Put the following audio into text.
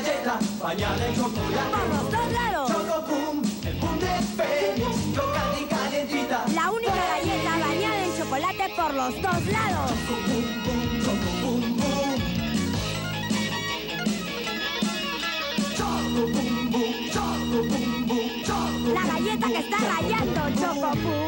galleta bañada en chocolate. Por los dos lados. Choco boom, el boom de Fénix, chocante y calentita. La única galleta bañada en chocolate por los dos lados. Choco boom, boom, choco boom, boom. Choco boom, boom, choco boom, boom, choco La galleta que está rayando Choco Boom.